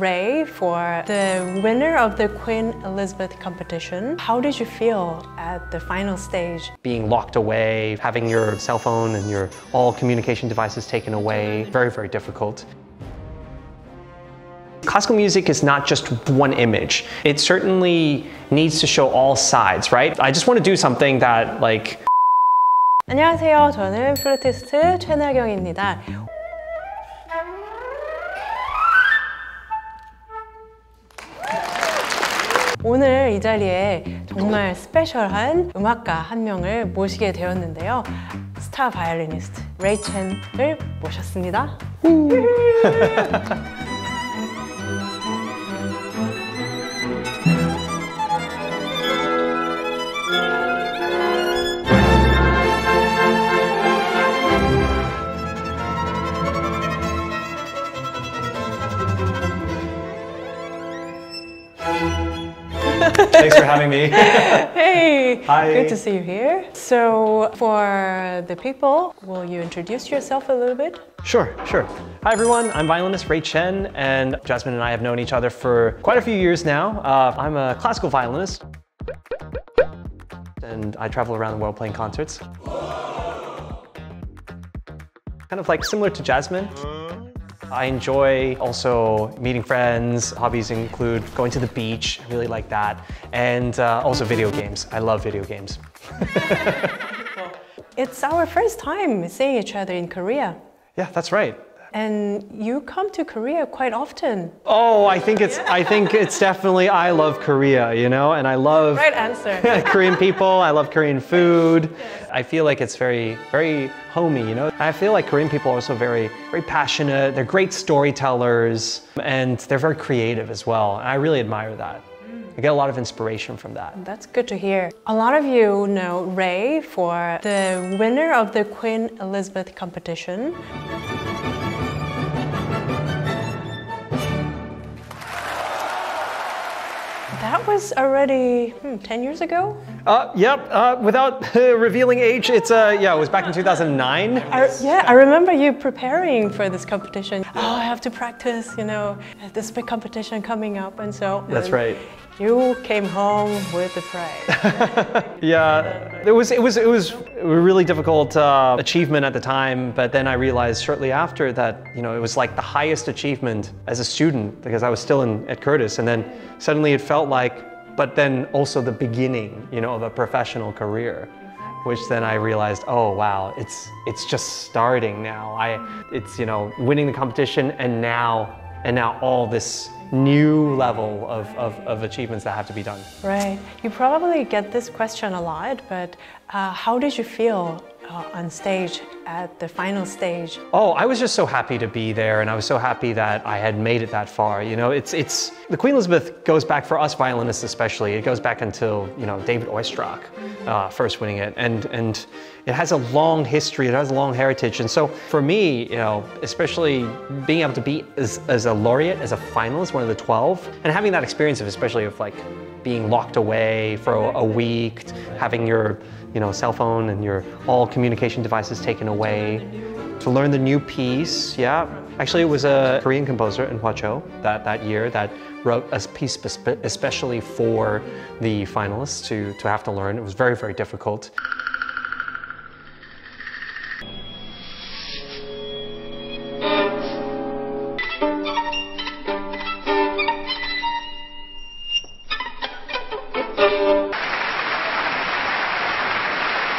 Ray for the winner of the Queen Elisabeth competition. How did you feel at the final stage? Being locked away, having your cell phone and your all communication devices taken away, very, very difficult. Classical music is not just one image. It certainly needs to show all sides, right? I just want to do something that like 안녕하세요. 저는 플루티스트 최나경입니다. 오늘 이 자리에 정말 스페셜한 음악가 한 명을 모시게 되었는데요. 스타 바이올리니스트 레이 첸을 모셨습니다. thanks for having me. Hey, Hi. good to see you here. So, for the people, will you introduce yourself a little bit? Sure, sure. Hi everyone, I'm violinist Ray Chen and Jasmine and I have known each other for quite a few years now. Uh, I'm a classical violinist and I travel around the world playing concerts. Kind of like similar to Jasmine. I enjoy also meeting friends. Hobbies include going to the beach, I really like that. And uh, also video games. I love video games. It's our first time seeing each other in Korea. Yeah, that's right. And you come to Korea quite often. Oh, I think it's I think it's definitely I love Korea, you know, and I love Right answer. Korean people. I love Korean food. I feel like it's very very homey, you know. I feel like Korean people are also very very passionate. They're great storytellers and they're very creative as well. And I really admire that. Mm. I get a lot of inspiration from that. That's good to hear. A lot of you know Ray for the winner of the Queen Elisabeth competition. That was already hmm, 10 years ago? Uh, yep. Uh, without revealing age, it's uh, yeah, it was back in 2009. I, yeah, I remember you preparing for this competition. Oh, I have to practice, you know, this big competition coming up, and so. That's and right. You came home with the prize. Yeah, it was it was it was a really difficult uh, achievement at the time, but then I realized shortly after that you know it was like the highest achievement as a student because I was still in at Curtis, and then suddenly it felt like, but then also the beginning, you know, of a professional career, which then I realized, oh wow, it's it's just starting now. I it's you know winning the competition and now and now all this new level of, of, of achievements that have to be done. right. You probably get this question a lot, but uh, how did you feel uh, on stage at the final stage? Oh, I was just so happy to be there, and I was so happy that I had made it that far. You know, it's it's the Queen Elisabeth goes back for us violinists especially. It goes back until you know David Oistrakh uh, first winning it, and and it has a long history. It has a long heritage, and so for me, you know, especially being able to be as, as a laureate, as a finalist, one of the twelve, and having that experience of especially of like being locked away for a, week, having your you know, cell phone and your all communication devices taken away. To learn the new piece, yeah. Actually, it was a Korean composer in Hwacho that, that year that wrote a piece especially for the finalists to, to have to learn. It was very, very difficult.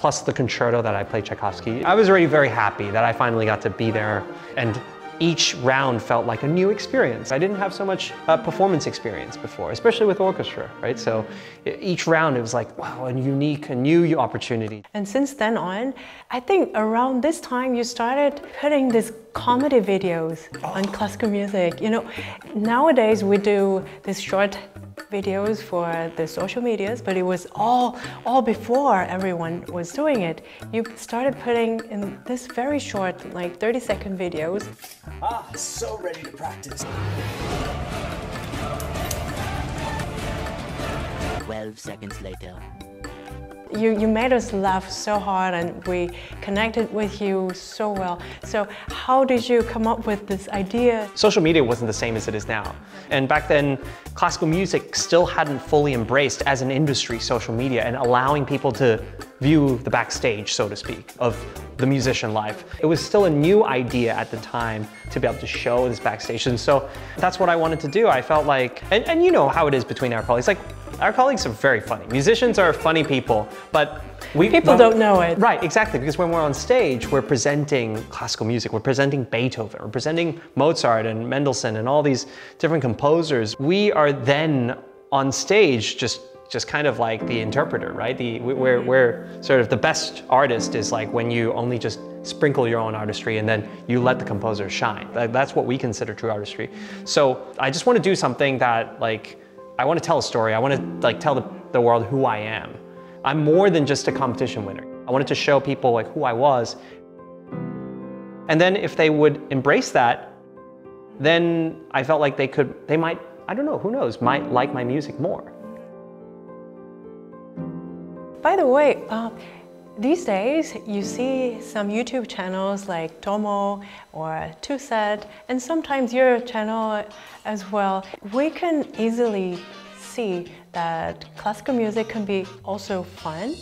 Plus the concerto that I played Tchaikovsky. I was already very happy that I finally got to be there and each round felt like a new experience. I didn't have so much uh, performance experience before, especially with orchestra, right? So each round it was like, wow, a unique, a new opportunity. And since then on, I think around this time you started putting these comedy videos on classical music. You know, nowadays we do these short videos for the social medias, but it was all all before everyone was doing it. You started putting in this very short, like 30 second videos. Ah, so ready to practice. 12 seconds later. You, you made us laugh so hard and we connected with you so well. So how did you come up with this idea? Social media wasn't the same as it is now. And back then, classical music still hadn't fully embraced as an industry social media and allowing people to view the backstage, so to speak, of the musician life. It was still a new idea at the time to be able to show this backstage. And so that's what I wanted to do. I felt like, and, and you know how it is between our colleagues, like our colleagues are very funny. Musicians are funny people, but we people don't know it. Right, exactly. Because when we're on stage, we're presenting classical music, we're presenting Beethoven, we're presenting Mozart and Mendelssohn and all these different composers. We are then on stage just just kind of like the interpreter, right? The where mm-hmm. where sort of the best artist is like when you only just sprinkle your own artistry and then you let the composer shine. That's what we consider true artistry. So I just want to do something that like I want to tell a story. I want to like tell the, the world who I am. I'm more than just a competition winner. I wanted to show people like who I was. And then if they would embrace that, then I felt like they could, they might, I don't know, who knows, might like my music more. By the way, uh, these days, you see some YouTube channels like Towmoo or TwoSet, and sometimes your channel as well. We can easily see that classical music can be also fun.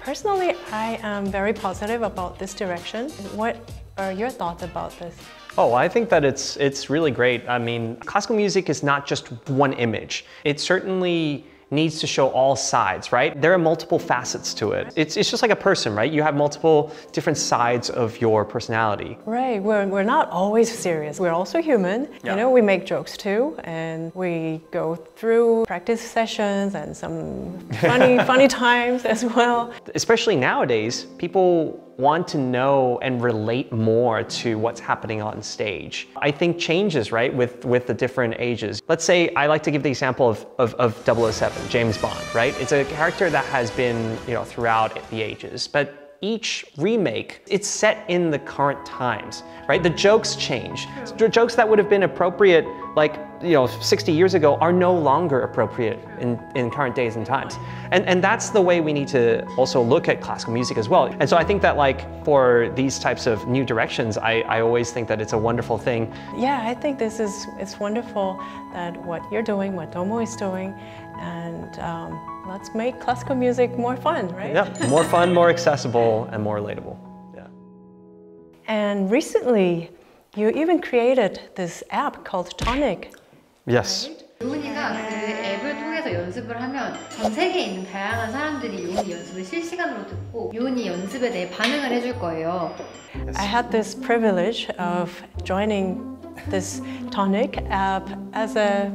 Personally, I am very positive about this direction. What are your thoughts about this? Oh, I think that it's it's really great. I mean, classical music is not just one image. It certainly needs to show all sides, right? There are multiple facets to it. It's, it's just like a person, right? You have multiple different sides of your personality. Right, we're, we're not always serious. We're also human. Yeah. You know, we make jokes too, and we go through practice sessions and some funny, funny times as well. Especially nowadays, people want to know and relate more to what's happening on stage. I think changes, right, with, with the different ages. Let's say I like to give the example of, of, of 007, James Bond, right? It's a character that has been, you know, throughout the ages, but each remake, it's set in the current times, right? The jokes change. The jokes that would have been appropriate like, you know, 60 years ago are no longer appropriate in, in current days and times. And, and that's the way we need to also look at classical music as well. And so I think that like for these types of new directions, I, I always think that it's a wonderful thing. Yeah, I think this is, it's wonderful that what you're doing, what Towmoo is doing, and um, let's make classical music more fun, right? Yeah, more fun, more accessible, and more relatable. Yeah. And recently, you even created this app called Tonic. Yes. 요은이가 그 앱을 통해서 연습을 하면 전 세계에 있는 다양한 사람들이 요은이 연습을 실시간으로 듣고 요은이 연습에 대해 반응을 해줄 거예요. I had this privilege of joining this Tonic app as a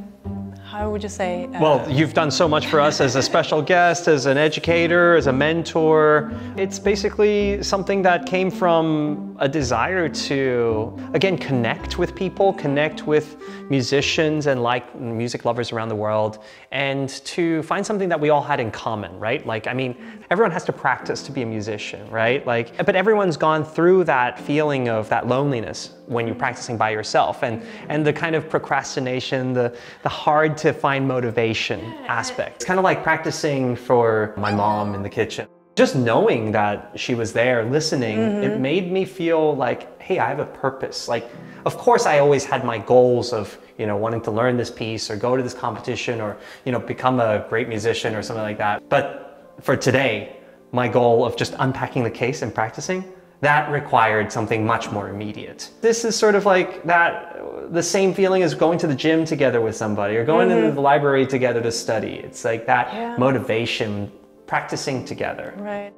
how would you say? Uh, well, you've done so much for us as a special guest, as an educator, as a mentor. It's basically something that came from a desire to, again, connect with people, connect with musicians and like music lovers around the world, and to find something that we all had in common, right? Like, I mean, everyone has to practice to be a musician, right? Like, but everyone's gone through that feeling of that loneliness when you're practicing by yourself and, and the kind of procrastination, the, the hard to find motivation aspect. It's kind of like practicing for my mom in the kitchen. Just knowing that she was there listening, mm-hmm. it made me feel like, hey, I have a purpose. Like, of course, I always had my goals of, you know, wanting to learn this piece or go to this competition or, you know, become a great musician or something like that. But for today, my goal of just unpacking the case and practicing, that required something much more immediate. This is sort of like that, the same feeling as going to the gym together with somebody or going mm-hmm. into the library together to study. It's like that yeah. motivation, practicing together. Right.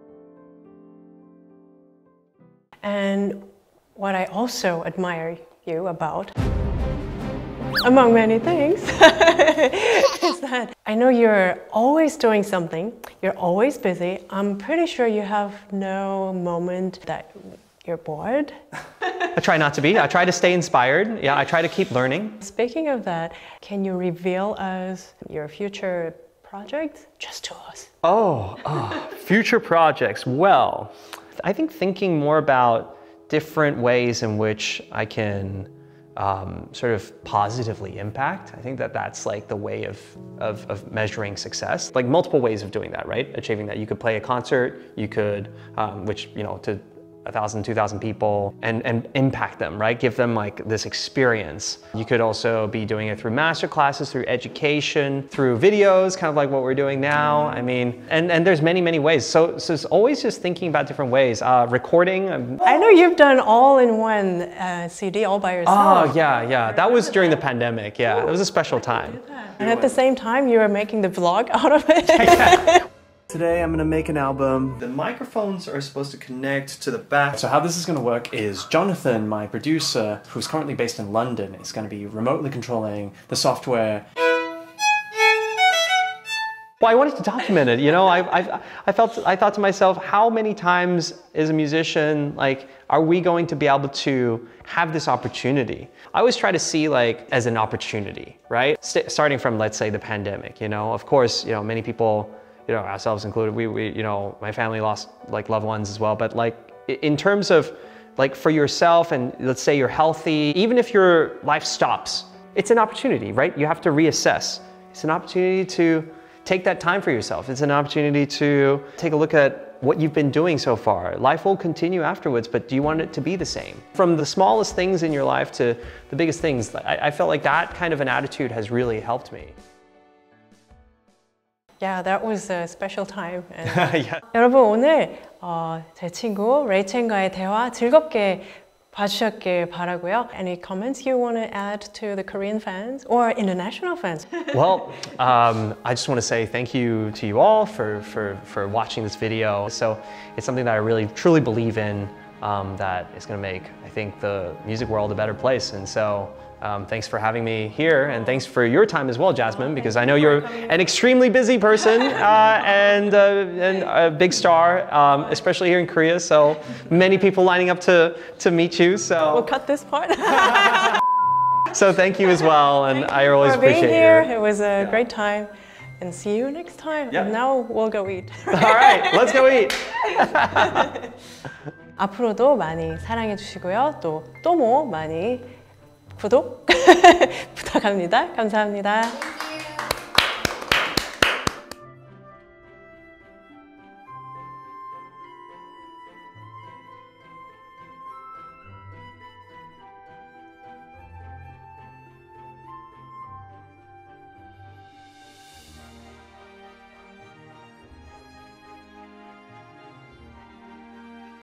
And what I also admire you about among many things, is that I know you're always doing something, you're always busy. I'm pretty sure you have no moment that you're bored. I try not to be. I try to stay inspired. Yeah, I try to keep learning. Speaking of that, can you reveal us your future projects just to us? Oh, oh future projects. Well, I think thinking more about different ways in which I can um, sort of positively impact. I think that that's like the way of, of, of, measuring success. Like multiple ways of doing that, right? Achieving that. You could play a concert, you could, um, which, you know, to a thousand, two thousand people and, and impact them, right? Give them like this experience. You could also be doing it through master classes, through education, through videos, kind of like what we're doing now. I mean, and, and there's many, many ways. So, so it's always just thinking about different ways. Uh, recording. um, I know you've done all in one uh, CD all by yourself. Oh, yeah, yeah. That was during the pandemic. Yeah, it was a special time. And at the same time, you were making the vlog out of it. Today I'm gonna make an album. The microphones are supposed to connect to the back. So how this is gonna work is Jonathan, my producer, who's currently based in London, is gonna be remotely controlling the software. Well, I wanted to document it. You know, I, I, I felt, I thought to myself, how many times as a musician, like, are we going to be able to have this opportunity? I always try to see like as an opportunity, right? St starting from, let's say, the pandemic. You know, of course, you know, many people you know, ourselves included, we, we, you know, my family lost like loved ones as well. But like in terms of like for yourself and let's say you're healthy, even if your life stops, it's an opportunity, right? You have to reassess. It's an opportunity to take that time for yourself. It's an opportunity to take a look at what you've been doing so far. Life will continue afterwards, but do you want it to be the same? From the smallest things in your life to the biggest things, I, I felt like that kind of an attitude has really helped me. Yeah, that was a special time. And yeah. 여러분 오늘 어, 제 친구 레이첸과의 대화 즐겁게 봐주셨길 바라고요. Any comments you want to add to the Korean fans or international fans? well, um, I just want to say thank you to you all for, for, for watching this video. So it's something that I really truly believe in um, that is going to make, I think, the music world a better place. And so um, thanks for having me here, and thanks for your time as well, Jasmine, because I know you're an extremely busy person uh, and, uh, and, a big star, um, especially here in Korea. So many people lining up to, to meet you. So we'll cut this part. so thank you as well, and I always for being appreciate here. Your... It was a yeah. great time. And see you next time. Yeah. And now we'll go eat. All right, let's go eat. 앞으로도 많이 사랑해 주시고요. 또 또모 많이 구독 부탁합니다. 감사합니다.